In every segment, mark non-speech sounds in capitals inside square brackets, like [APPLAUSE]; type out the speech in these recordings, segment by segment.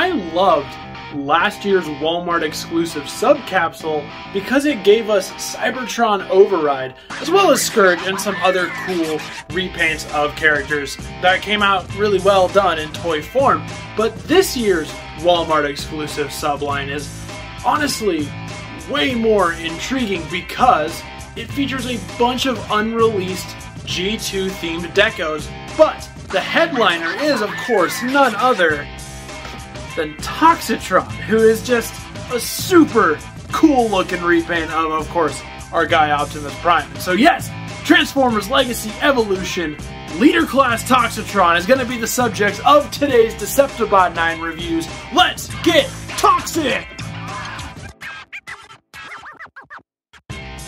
I loved last year's Walmart exclusive subcapsule because it gave us Cybertron Override, as well as Scourge and some other cool repaints of characters that came out really well done in toy form. But this year's Walmart exclusive subline is honestly way more intriguing because it features a bunch of unreleased G2 themed decos, but the headliner is, of course, none other than Toxitron, who is just a super cool looking repaint of, of course, our guy Optimus Prime. So, yes, Transformers Legacy Evolution Leader Class Toxitron is going to be the subject of today's Deceptibot 9 reviews. Let's get toxic!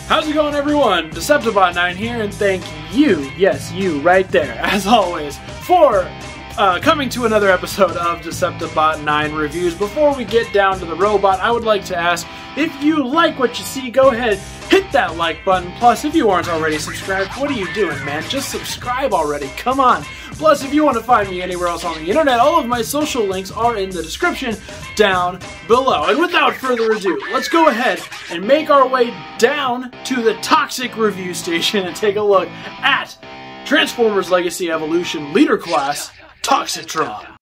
How's it going, everyone? Deceptibot9 here, and thank you, yes, you, right there, [LAUGHS] as always, for uh, coming to another episode of Deceptibot 9 Reviews. Before we get down to the robot, I would like to ask if you like what you see, go ahead, hit that like button. Plus, if you aren't already subscribed, what are you doing, man? Just subscribe already. Come on. Plus, if you want to find me anywhere else on the internet, all of my social links are in the description down below. And without further ado, let's go ahead and make our way down to the Toxic Review Station and take a look at Transformers Legacy Evolution Leader Class Toxitron.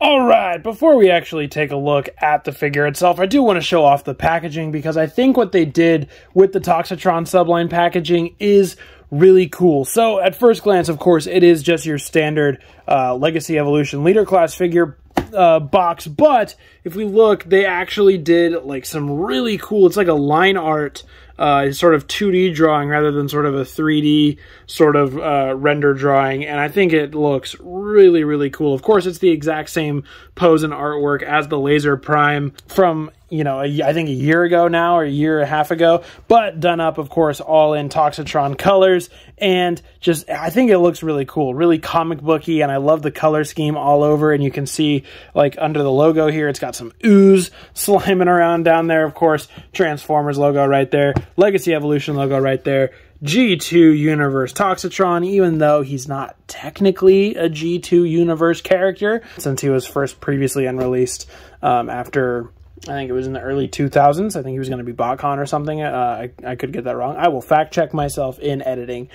Alright, before we actually take a look at the figure itself, I do want to show off the packaging because I think what they did with the Toxitron subline packaging is really cool. So, at first glance, of course, it is just your standard uh, Legacy Evolution Leader Class figure uh, box, but if we look, they actually did like some really cool, it's like a line art uh, sort of 2D drawing rather than sort of a 3D sort of uh, render drawing, and I think it looks really, really cool. Of course, it's the exact same pose and artwork as the Laser Prime from you know, a, I think a year ago now or a year and a half ago, but done up, of course, all in Toxitron colors. And just, I think it looks really cool, really comic booky. And I love the color scheme all over. And you can see, like, under the logo here, it's got some ooze [LAUGHS] sliming around down there, of course. Transformers logo right there, Legacy Evolution logo right there. G2 Universe Toxitron, even though he's not technically a G2 Universe character, since he was first previously unreleased um, after I think it was in the early 2000s. I think he was going to be BotCon or something. Uh, I, I could get that wrong. I will fact check myself in editing.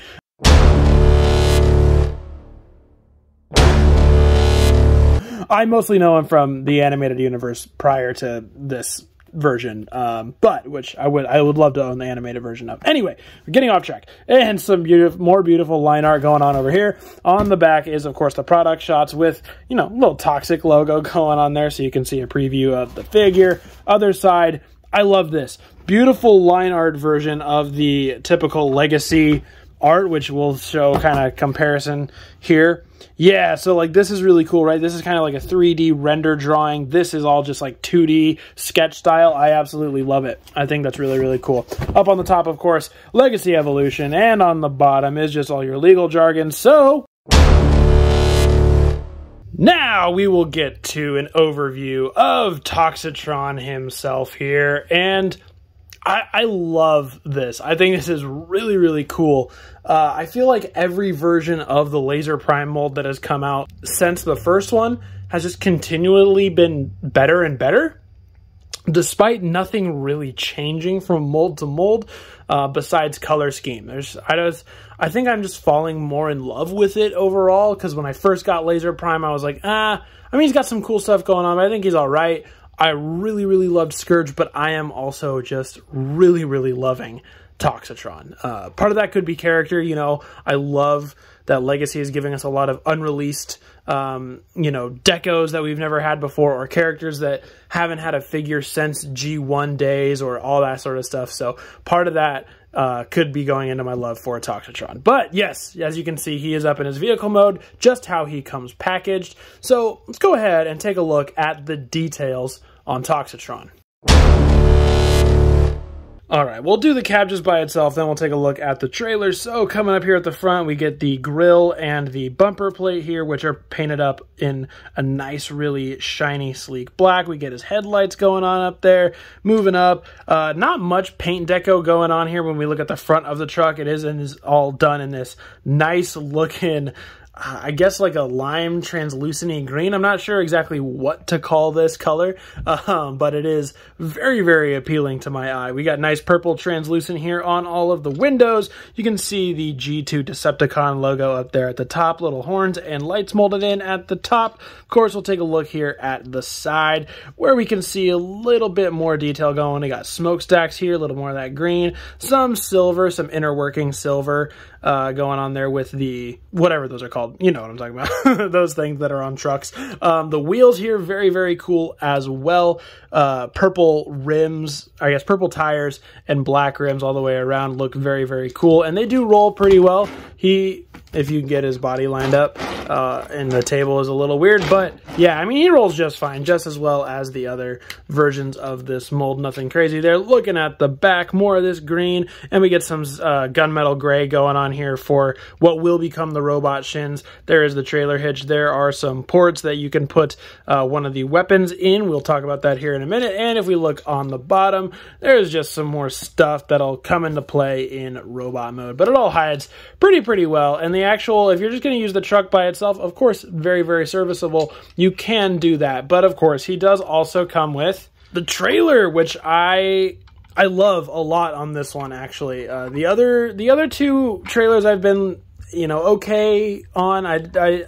I mostly know him from the animated universe prior to this version, um, but which I would I would love to own the animated version of. Anyway, we're getting off track, and some beautiful, more beautiful line art going on over here. On the back is of course the product shots with you know little toxic logo [LAUGHS] going on there, so you can see a preview of the figure. Other side, I love this beautiful line art version of the typical legacy art, which will show kind of comparison here. Yeah, so like this is really cool, right? This is kind of like a 3D render drawing. This is all just like 2D sketch style. I absolutely love it. I think that's really, really cool. Up on the top, of course, Legacy Evolution, and on the bottom is just all your legal jargon. So now we will get to an overview of Toxitron himself here. And I, I love this. I think this is really, really cool. Uh, I feel like every version of the Laser Prime mold that has come out since the first one has just continually been better and better, despite nothing really changing from mold to mold. Uh, besides color scheme, there's I just I think I'm just falling more in love with it overall. Because when I first got Laser Prime, I was like, ah, I mean, he's got some cool stuff going on. but I think he's all right. I really, really loved Scourge, but I am also just really, really loving Toxitron. Uh, part of that could be character. You know, I love that Legacy is giving us a lot of unreleased, um, you know, decos that we've never had before, or characters that haven't had a figure since G1 days, or all that sort of stuff. So part of that uh, could be going into my love for a Toxitron. But yes, as you can see, he is up in his vehicle mode, just how he comes packaged. So let's go ahead and take a look at the details on Toxitron. All right, we'll do the cab just by itself, then we'll take a look at the trailer. So coming up here at the front, we get the grill and the bumper plate here, which are painted up in a nice, really shiny, sleek black. We get his headlights going on up there, moving up. Uh, not much paint deco going on here when we look at the front of the truck. It is, and is all done in this nice looking I guess like a lime translucent green. I'm not sure exactly what to call this color, [LAUGHS] um, but it is very, very appealing to my eye. We got nice purple translucent here on all of the windows. You can see the G2 Decepticon logo up there at the top, little horns and lights molded in at the top. Of course, we'll take a look here at the side where we can see a little bit more detail going. We got smokestacks here, a little more of that green, some silver, some inner working silver uh, going on there with the, whatever those are called. You know what I'm talking about. [LAUGHS] those things that are on trucks. Um, the wheels here, very, very cool as well. Uh, purple rims, I guess purple tires and black rims all the way around look very, very cool. And they do roll pretty well. He if you can get his body lined up. Uh, and the table is a little weird, but yeah, I mean, he rolls just fine, just as well as the other versions of this mold. Nothing crazy there. Looking at the back, more of this green, and we get some uh, gunmetal gray going on here for what will become the robot shins. There is the trailer hitch. There are some ports that you can put uh, one of the weapons in. We'll talk about that here in a minute. And if we look on the bottom, there's just some more stuff that'll come into play in robot mode, but it all hides pretty, pretty well. And the actual, if you're just going to use the truck by itself, of course, very, very serviceable. You can do that. But of course, he does also come with the trailer, which I I love a lot on this one actually. Uh, the other the other two trailers I've been you know okay on. I, I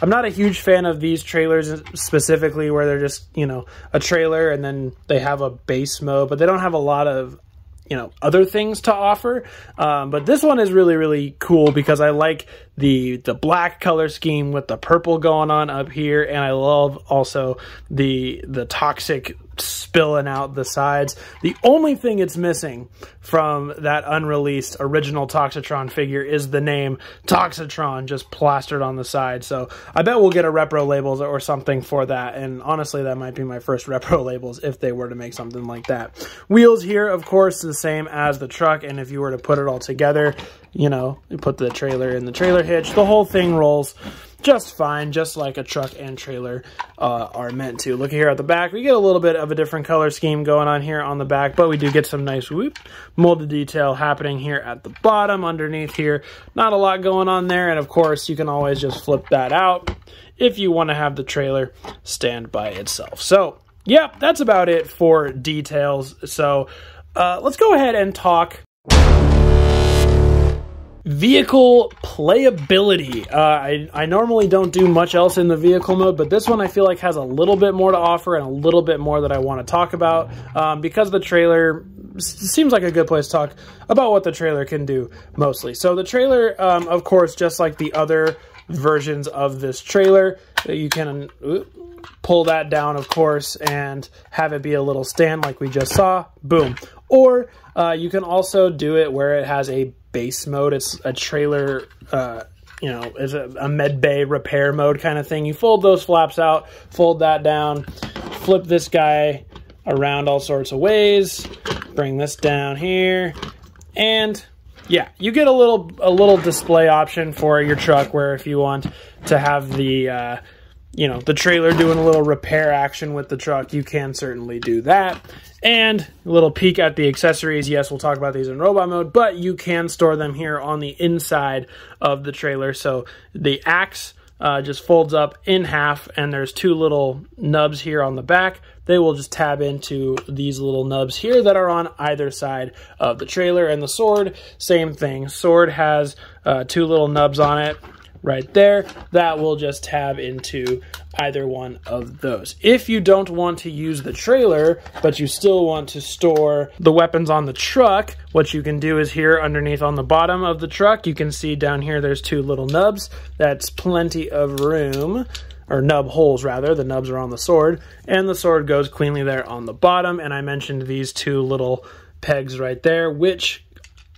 I'm not a huge fan of these trailers specifically where they're just you know a trailer and then they have a base mode, but they don't have a lot of you know other things to offer. Um, but this one is really really cool because i like the the black color scheme with the purple going on up here and i love also the the toxic spilling out the sides. The only thing it's missing from that unreleased original Toxitron figure is the name Toxitron just plastered on the side. So I bet we'll get a repro labels or something for that. And honestly, that might be my first [LAUGHS] repro labels if they were to make something like that. Wheels here, of course, the same as the truck. And if you were to put it all together, you know, you put the trailer in the trailer hitch, the whole thing rolls just fine, just like a truck and trailer uh, are meant to. Look here at the back, we get a little bit of a different color scheme going on here on the back, but we do get some nice whoop molded detail happening here at the bottom underneath here. Not a lot going on there, and of course, you can always just flip that out if you want to have the trailer stand by itself. So, yeah, that's about it for details. So, uh, let's go ahead and talk Vehicle playability. Uh, I, I normally don't do much else in the vehicle mode, but this one I feel like has a little bit more to offer and a little bit more that I want to talk about um, because the trailer seems like a good place to talk about what the trailer can do mostly. So the trailer, um, of course, just like the other versions of this trailer, you can pull that down, of course, and have it be a little stand like we just saw. Boom. Or uh, you can also do it where it has a base mode. It's a trailer, uh, you know, is a, a med bay repair mode kind of thing. You fold those flaps out, fold that down, flip this guy around all sorts of ways, bring this down here, and yeah, you get a little a little display option for your truck where if you want to have the uh, you know, the trailer doing a little repair action with the truck, you can certainly do that. And a little peek at the accessories. Yes, we'll talk about these in robot mode, but you can store them here on the inside of the trailer. So the axe uh, just folds up in half, and there's two little nubs here on the back. They will just tab into these little nubs here that are on either side of the trailer. And the sword, same thing. Sword has uh, two little nubs on it right there. That will just tab into either one of those. If you don't want to use the trailer, but you still want to store the weapons on the truck, what you can do is here underneath on the bottom of the truck, you can see down here there's two little nubs. That's plenty of room or nub holes rather. The nubs are on the sword, and the sword goes cleanly there on the bottom. And I mentioned these two little pegs right there, which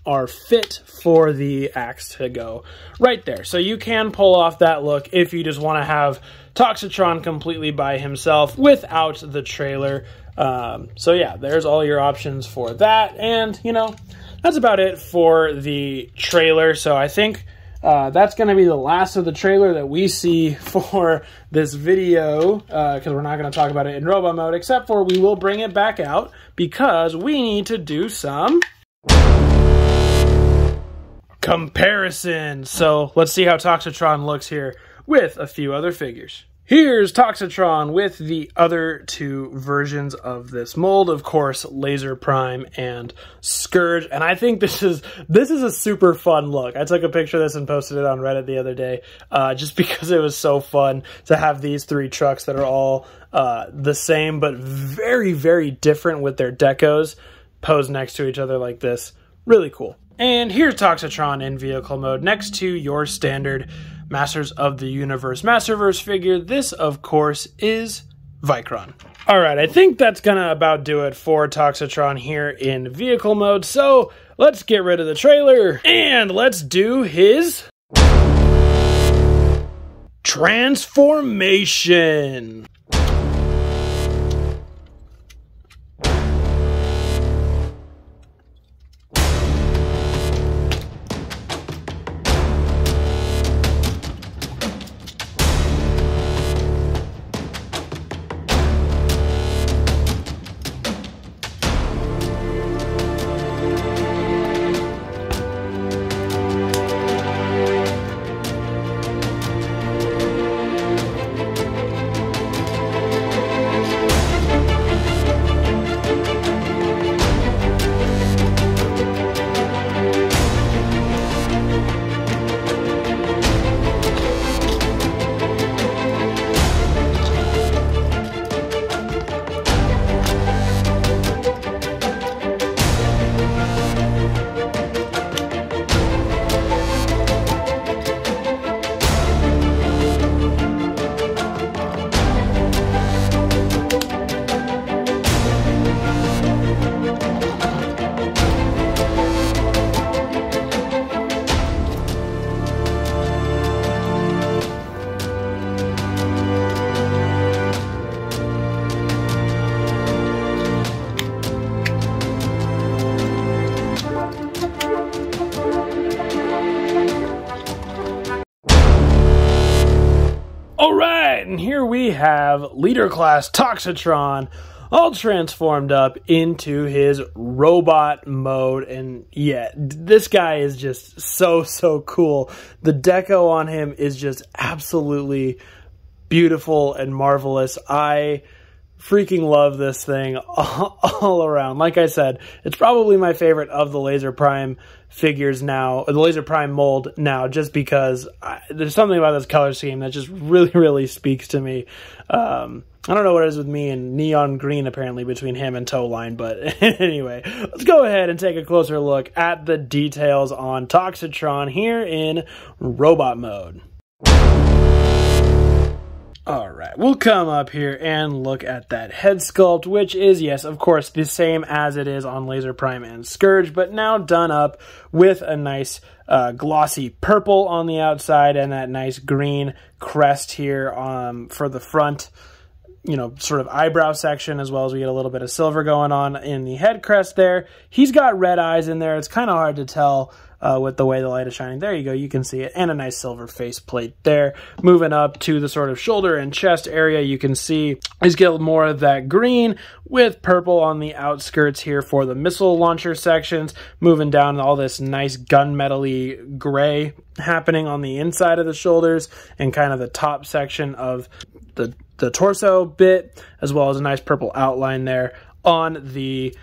are fit for the axe to go right there. So you can pull off that look if you just want to have Toxitron completely by himself without the trailer. Um, so yeah, there's all your options for that. And, you know, that's about it for the trailer. So I think uh, that's going to be the last of the trailer that we see [LAUGHS] for this video because uh, we're not going to talk about it in robot mode, except for we will bring it back out because we need to do some comparison. So let's see how Toxitron looks here with a few other figures. Here's Toxitron with the other two versions of this mold, of course, Laser Prime and Scourge. And I think this is this is a super fun look. I took a picture of this and posted it on Reddit the other day, uh, just [LAUGHS] because it was so fun to have these three trucks that are all uh, the same but very very different with their decos posed next to each other like this. Really cool. And here's Toxitron in vehicle mode next to your standard Masters of the Universe Masterverse figure. This, of course, is Vykron. All right, I think that's gonna about do it for Toxitron here in vehicle mode. So let's get rid of the trailer and let's do his transformation. Leader class Toxitron all transformed up into his robot mode. And yeah, this guy is just so, so cool. The deco on him is just absolutely beautiful and marvelous. I freaking love this thing all, [LAUGHS] all, around. Like I said, it's probably my favorite of the Laser Prime figures now, the Laser Prime mold now, just because I, there's something about this color scheme that just [LAUGHS] really, really speaks to me. Um, I don't know what it is with me and neon green apparently between him and Tow-Line, but [LAUGHS] anyway, let's go ahead and take a closer look at the details on Toxitron here in robot mode. All right, we'll come up here and look at that head sculpt, which is, yes, of course, the same as it is on Laser Prime and Scourge, but now done up with a nice uh, glossy purple on the outside and that nice green crest here um, for the front you know, sort of eyebrow section, as well as we get a little bit of silver going on in the head crest there. He's got red eyes in there. It's kind of hard to tell uh, with the way the light is shining. There you go. You can see it. And a nice silver face plate there. Moving up to the sort of shoulder and chest area, you can see he's got more of that green with purple on the outskirts here for the missile launcher sections. Moving down all this nice gunmetally gray happening on the inside of the shoulders and kind of the top section of the the torso bit, as well as a nice purple outline there on the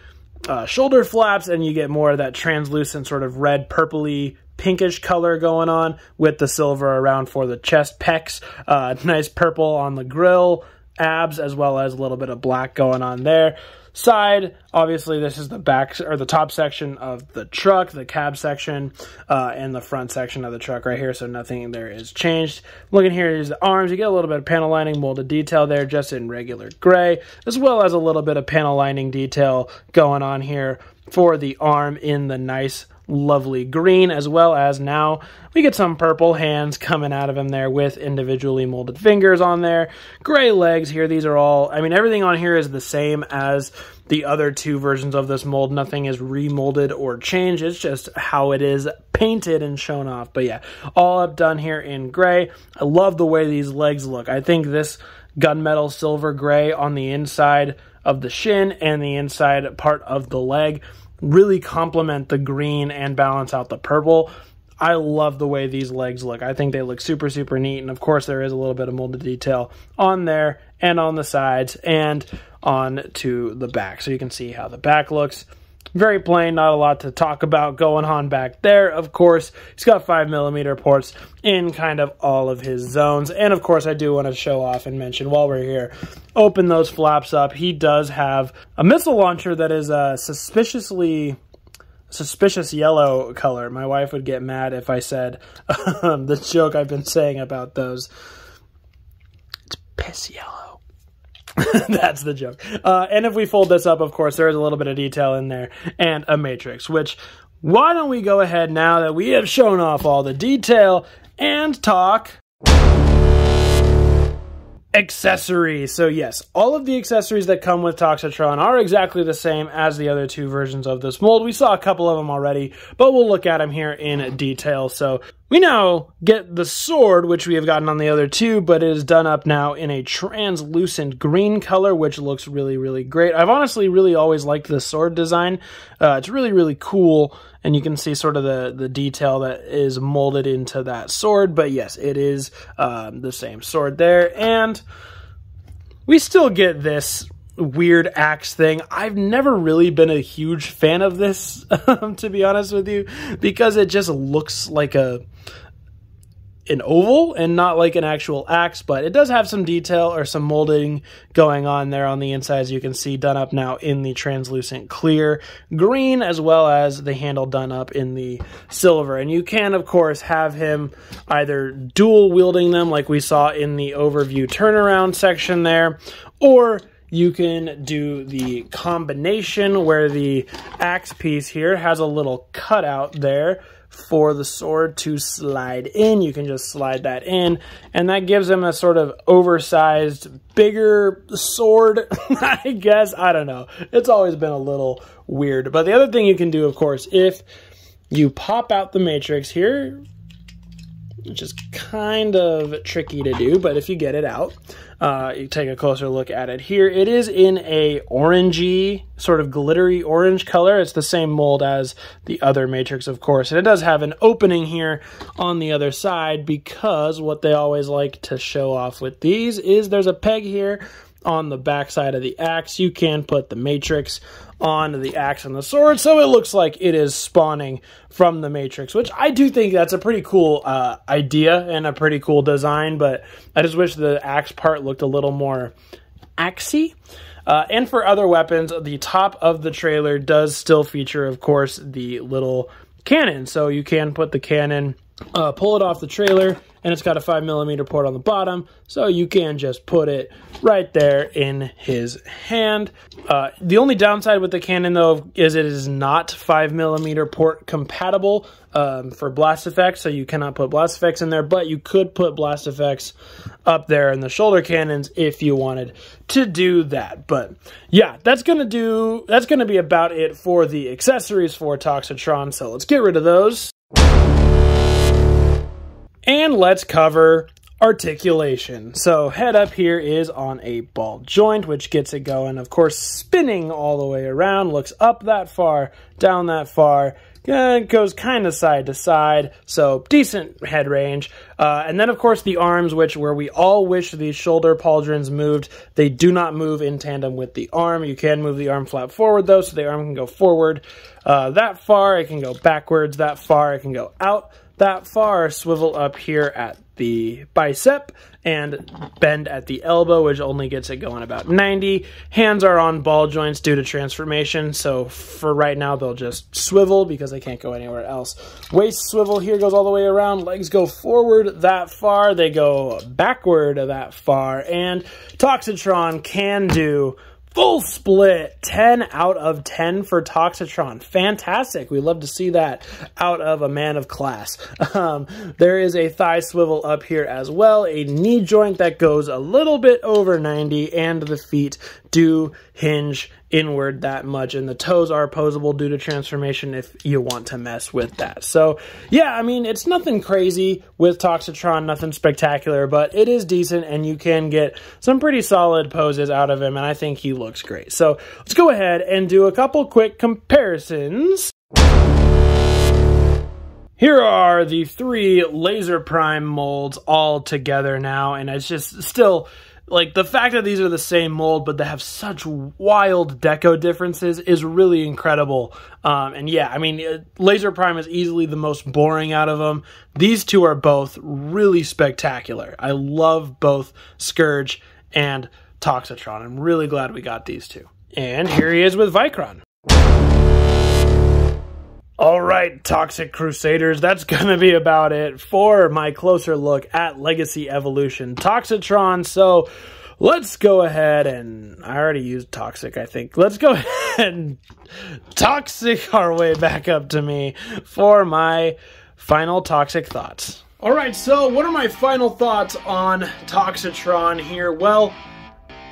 uh, shoulder flaps, and you get more of that translucent sort of red, purpley, pinkish color going on with the silver around for the chest pecs. Uh, nice purple on the grill, abs, as well as a little bit of black going on there side. Obviously, this is the back or the top section of the truck, the cab section, uh, and the front section of the truck right here. So nothing there is changed. Looking here is the arms. You get a little bit of panel lining molded detail there, just in regular gray, as well as a little bit of panel lining detail going on here for the arm in the nice lovely green, as well as now we get some purple hands coming out of him there with individually molded fingers on there. Gray legs here. These are all, I mean, everything on here is the same as the other two versions of this mold. Nothing is remolded or changed. It's just how it is painted and shown off. But yeah, all up done here in gray. I love the way these legs look. I think this gunmetal silver gray on the inside of the shin and the inside part of the leg really complement the green and balance out the purple. I love the way these legs look. I think they look super, super neat. And of course, there is a little bit of molded detail on there and on the sides and on to the back. So you can see how the back looks. Very plain, not a lot to talk about going on back there. Of course, he's got 5mm ports in kind of all of his zones. And of course, I do want to show off and mention while we're here, open those flaps up. He does have a missile launcher that is uh, suspiciously suspicious yellow color. My wife would get mad if I said um, [LAUGHS] the joke I've been saying about those. It's piss yellow. [LAUGHS] That's the joke. Uh, and if we fold this up, of course, there is a little bit of detail in there and a matrix, which why don't we go ahead now that we have shown off all the detail and talk accessories. So yes, all of the accessories that come with Toxitron are exactly the same as the other two versions of this mold. We saw a couple of them already, but we'll look at them here in detail. So we now get the sword, which we have gotten on the other two, but it is done up now in a translucent green color, which looks really, really great. I've honestly really always liked the sword design. Uh, it's really, really cool, and you can see sort of the, the detail that is molded into that sword, but yes, it is um, the same sword there, and we still get this weird axe thing. I've never really been a huge fan of this, [LAUGHS] um, to be honest with you, because it just looks like a an oval and not like an actual axe, but it does have some detail or some molding going on there on the inside, as you can see, done up now in the translucent clear green, as well as the handle done up in the silver. And you can, of course, have him either dual wielding them, like we saw in the overview turnaround section there, or you can do the combination where the axe piece here has a little cutout there for the sword to slide in. You can just slide that in, and that gives them a sort of oversized, bigger sword, [LAUGHS] I guess. I don't know. It's always been a little weird. But the other thing you can do, of course, if you pop out the matrix here, which is kind of tricky to do, but if you get it out, uh, you take a closer look at it here. It is in a orangey, sort of glittery orange color. It's the same mold as the other Matrix, of course. And it does have an opening here on the other side because what they always like to show off with these is there's a peg here on the backside of the axe. You can put the Matrix on the axe and the sword, so it looks like it is spawning from the Matrix, which I do think that's a pretty cool uh, idea and a pretty cool design, but I just wish the axe part looked a little more axy. Uh, and for other weapons, the top of the trailer does still feature, of course, the little cannon. So you can put the cannon, uh, pull it off the trailer, and it's got a 5 millimeter port on the bottom, so you can just put it right there in his hand. Uh, the only downside with the cannon, though, is it is not 5 millimeter port compatible um, for blast effects, so you cannot put blast effects in there, but you could put blast effects up there in the shoulder cannons if you wanted to do that. But yeah, that's gonna do. That's gonna be about it for the accessories for Toxitron. So let's get rid of those. And let's cover articulation. So head up here is on a ball joint, which gets it going. Of course, spinning all the way around, looks up that far, down that far, uh, goes kind of side to side, so decent head range. Uh, and then, of course, the arms, which where we all wish the shoulder pauldrons moved, they do not move in tandem with the arm. You can move the arm flap forward, though, so the arm can go forward uh, that far. It can go backwards that far. It can go out that far, swivel up here at the bicep and bend at the elbow, which only gets it going about 90. Hands are on ball joints due to transformation, so for right now they'll just swivel because they can't go anywhere else. Waist swivel here goes all the way around. Legs go forward that far. They go backward that far. And Toxitron can do Full split, 10 out of 10 for Toxitron. Fantastic. We love to see that out of a man of class. Um, there is a thigh swivel up here as well, a knee joint that goes a little bit over 90, and the feet do hinge inward that much and the toes are posable due to transformation if you want to mess with that. So yeah, I mean, it's nothing crazy with Toxitron, nothing spectacular, but it is decent and you can get some pretty solid poses out of him and I think he looks great. So let's go ahead and do a couple quick comparisons. Here are the three Laser Prime molds all together now, and it's just still like the fact that these are the same mold but they have such wild deco differences is really incredible. Um, and yeah i mean uh, laser prime is easily the most boring out of them. These two are both really spectacular. I love both scourge and toxitron i'm really glad we got these two and here he is with Vykron all right, Toxic Crusaders, that's [LAUGHS] going to be about it for my closer look at Legacy Evolution Toxitron. So let's go ahead and I already used Toxic, I think. Let's go [LAUGHS] ahead and Toxic our way back up to me for my final Toxic thoughts. All right, so what are my final thoughts on Toxitron here? Well,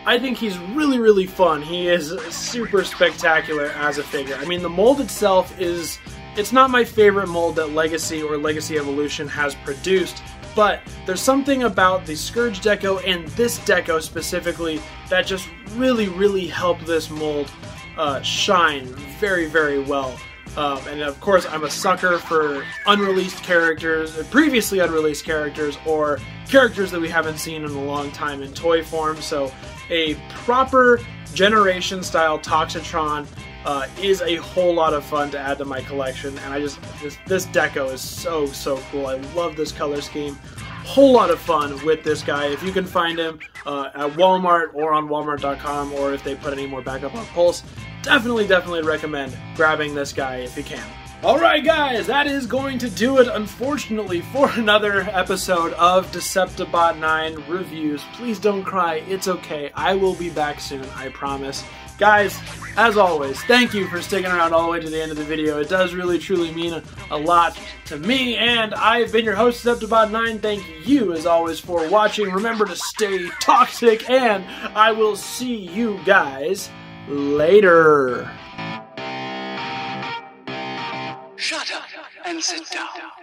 I think he's really, really fun. He is super spectacular as a figure. I mean, the mold itself is it's not my favorite mold that Legacy or Legacy Evolution has produced, but there's something about the Scourge Deco and this Deco specifically that just really, really helped this mold uh, shine very, very well. Um, and of course, I'm a sucker for unreleased characters, previously unreleased characters, or characters that we haven't seen in a long time in toy form. So, a proper generation style Toxitron uh, is a whole lot of fun to add to my collection, and I just this, this deco is so so cool. I love this color scheme. Whole lot of fun with this guy. If you can find him uh, at Walmart or on Walmart.com, or if they put any more back up on Pulse, definitely definitely recommend grabbing this guy if you can. Alright guys, that is going to do it unfortunately for [LAUGHS] another episode of Deceptibot 9 reviews. Please don't cry, it's okay. I will be back soon, I promise. Guys, as always, thank you for sticking around all the way to the end of the video. It does really truly mean a lot to me, and I've been your host, Deceptibot9. Thank you, as always, for watching. Remember to stay toxic, and I will see you guys later. And sit down.